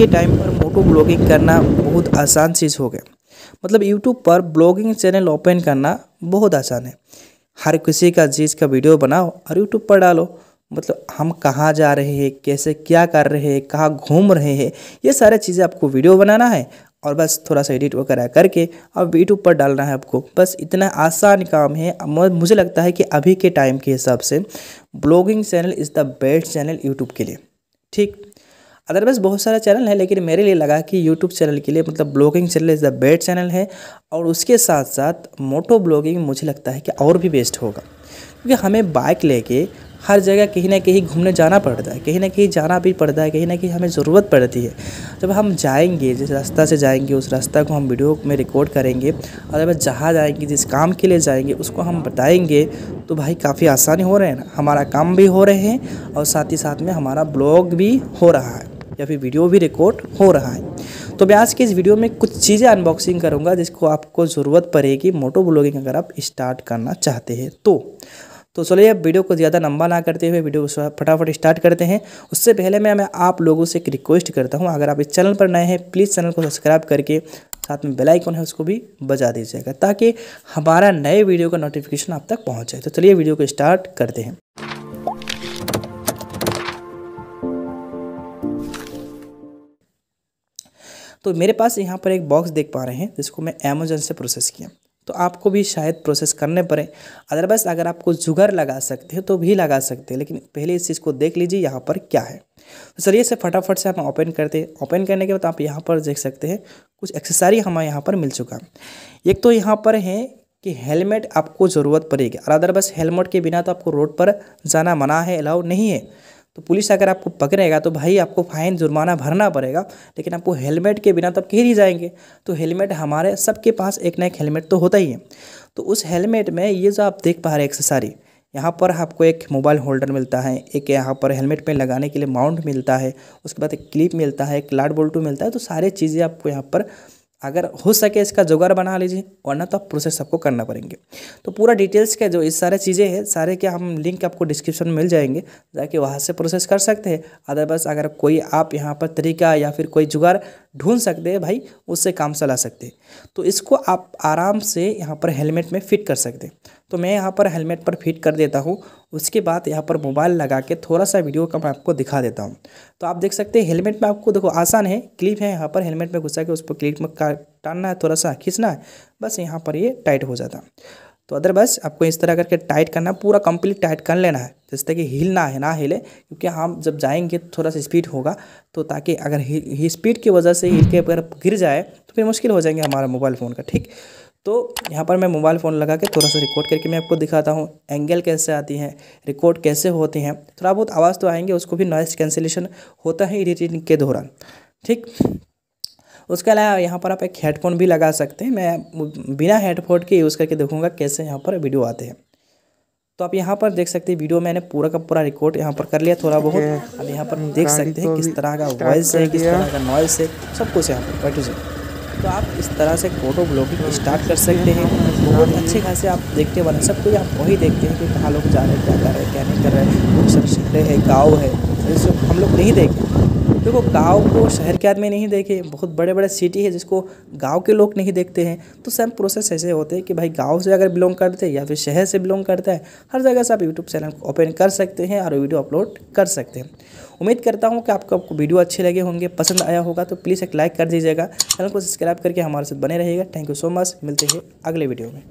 के टाइम पर मोटो ब्लॉगिंग करना बहुत आसान चीज़ हो गया। मतलब यूट्यूब पर ब्लॉगिंग चैनल ओपन करना बहुत आसान है। हर किसी का चीज़ का वीडियो बनाओ और यूट्यूब पर डालो। मतलब हम कहाँ जा रहे हैं, कैसे क्या कर रहे हैं, कहाँ घूम रहे हैं, ये सारे चीज़ें आपको वीडियो बनाना है और बस थोड़ा सा एडिट वगैरह करके अब यूट्यूब पर डालना है आपको। बस इतना आसान काम है। मुझे लगता है कि अभी के टाइम के हिसाब से blogging channel is the best channel YouTube के लिए। ठीक? अदरवाइज़ बहुत सारे चैनल हैं, लेकिन मेरे लिए लगा कि यूट्यूब चैनल के लिए मतलब blogging channel is the best channel है, और उसके साथ साथ मोटो ब्लॉगिंग मुझे लगता है कि और भी बेस्ट होगा। क्योंकि हमें बाइक लेके हर जगह कहीं ना कहीं घूमने जाना पड़ता है, कहीं ना कहीं जाना भी पड़ता है, कहीं ना कहीं हमें ज़रूरत पड़ती है। जब हम जाएँगे, जिस रास्ता से जाएँगे, उस रास्ता को हम वीडियो में रिकॉर्ड करेंगे, और जब जहाँ जाएँगे जिस काम के लिए जाएँगे, उसको हम बताएँगे तो भाई काफ़ी आसानी हो रहे हैं ना। हमारा काम भी हो रहे हैं, और साथ ही साथ में हमारा ब्लॉग भी हो रहा है। या फिर वीडियो भी रिकॉर्ड हो रहा है। तो मैं आज के इस वीडियो में कुछ चीज़ें अनबॉक्सिंग करूँगा, जिसको आपको ज़रूरत पड़ेगी। मोटो ब्लॉगिंग अगर आप स्टार्ट करना चाहते हैं तो। तो चलिए अब वीडियो को ज़्यादा लंबा ना करते हुए वीडियो को फटाफट स्टार्ट करते हैं। उससे पहले मैं मैं आप लोगों से एक रिक्वेस्ट करता हूँ, अगर आप इस चैनल पर नए हैं प्लीज़ चैनल को सब्सक्राइब करके साथ में बेल आइकन है, उसको भी बजा दीजिएगा, ताकि हमारा नए वीडियो का नोटिफिकेशन आप तक पहुँच जाए। तो चलिए वीडियो को स्टार्ट करते हैं। तो मेरे पास यहाँ पर एक बॉक्स देख पा रहे हैं, जिसको मैं अमेजोन से प्रोसेस किया। तो आपको भी शायद प्रोसेस करने पड़े। अदरवाइज़ अगर आपको जुगर लगा सकते हैं तो भी लगा सकते हैं, लेकिन पहले इस चीज़ को देख लीजिए, यहाँ पर क्या है। तो चलिए इसे फटाफट से हम ओपन करते हैं। ओपन करने के बाद आप यहाँ पर देख सकते हैं, कुछ एक्सेसरी हमें यहाँ पर मिल चुका। एक तो यहाँ पर है कि हेलमेट आपको ज़रूरत पड़ेगी। और अदरवाइज़ हेलमेट के बिना तो आपको रोड पर जाना मना है अलाउ नहीं है। तो पुलिस अगर आपको पकड़ेगा तो भाई आपको फाइन जुर्माना भरना पड़ेगा, लेकिन आपको हेलमेट के बिना तो आप कहीं नहीं जाएँगे। तो हेलमेट हमारे सबके पास एक ना एक हेलमेट तो होता ही है। तो उस हेलमेट में ये जो आप देख पा रहे एक्सेसरी यहाँ पर आपको एक मोबाइल होल्डर मिलता है, एक यहाँ पर हेलमेट पे लगाने के लिए माउंट मिलता है, उसके बाद एक क्लिप मिलता है, एक लाड बोल्टू मिलता है तो सारे चीज़ें आपको यहाँ पर अगर हो सके इसका जुगाड़ बना लीजिए, वरना तो आप प्रोसेस आपको करना पड़ेंगे। तो पूरा डिटेल्स के जो इस सारे चीज़ें हैं, सारे के हम लिंक आपको डिस्क्रिप्शन में मिल जाएँगे, जाके वहाँ से प्रोसेस कर सकते हैं। अदरवाइज़ अगर कोई आप यहाँ पर तरीका या फिर कोई जुगाड़ ढूंढ सकते हैं भाई, उससे काम चला सकते हैं। तो इसको आप आराम से यहाँ पर हेलमेट में फिट कर सकते हैं। तो मैं यहाँ पर हेलमेट पर फिट कर देता हूँ। उसके बाद यहाँ पर मोबाइल लगा के थोड़ा सा वीडियो का मैं आपको दिखा देता हूँ। तो आप देख सकते हैं, हेलमेट में आपको देखो आसान है, क्लिप है यहाँ पर, हेलमेट में घुसा के उस पर क्लिप में टानना है, थोड़ा सा खींचना है, बस यहाँ पर ये टाइट हो जाता। तो अदर बस आपको इस तरह करके टाइट करना, पूरा कंप्लीट टाइट कर लेना है, जिससे कि हिल ना है, ना हिले, क्योंकि हम जब जाएँगे थोड़ा सा स्पीड होगा तो ताकि अगर स्पीड की वजह से हिल के अगर गिर जाए तो फिर मुश्किल हो जाएँगे हमारा मोबाइल फ़ोन का, ठीक? तो यहाँ पर मैं मोबाइल फ़ोन लगा के थोड़ा सा रिकॉर्ड करके मैं आपको दिखाता हूँ एंगल कैसे आती हैं रिकॉर्ड कैसे होती हैं। थोड़ा बहुत आवाज़ तो आएँगे उसको भी नॉइस कैंसिलेशन होता है एडिटिंग के दौरान ठीक? उसके अलावा यहाँ पर आप एक हेडफोन भी लगा सकते हैं मैं बिना हेडफोन के यूज़ करके देखूँगा कैसे यहाँ पर वीडियो आते हैं। तो आप यहाँ पर देख सकते हैं वीडियो मैंने पूरा का पूरा रिकॉर्ड यहाँ पर कर लिया थोड़ा बहुत। अब यहाँ पर देख सकते हैं किस तरह का वॉइस है किस तरह का नॉइस है सब कुछ यहाँ पर बैठू तो आप इस तरह से फ़ोटो ब्लॉगिंग स्टार्ट कर सकते हैं। बहुत अच्छे खासे आप देखते वाले सब कुछ आप वही देखते हैं कि कहाँ लोग जा रहे हैं, क्या कर रहे हैं, क्या नहीं कर रहे हैं। कुछ शहर है, गाँव है। जैसे हम लोग नहीं देखें। देखो, गाँव को, शहर के आदमी नहीं देखे। बहुत बड़े बड़े सिटी है जिसको गाँव के लोग नहीं देखते हैं। तो सेम प्रोसेस ऐसे होते हैं कि भाई गाँव से अगर बिलोंग करते हैं या फिर शहर से बिलोंग करता है, हर जगह से आप यूट्यूब चैनल ओपन कर सकते हैं और वीडियो अपलोड कर सकते हैं। उम्मीद करता हूँ कि आपको आपको वीडियो अच्छे लगे होंगे, पसंद आया होगा तो प्लीज़ एक लाइक कर दीजिएगा। चैनल को सब्सक्राइब करके हमारे साथ बने रहिएगा। थैंक यू सो मच मिलते हैं अगले वीडियो में।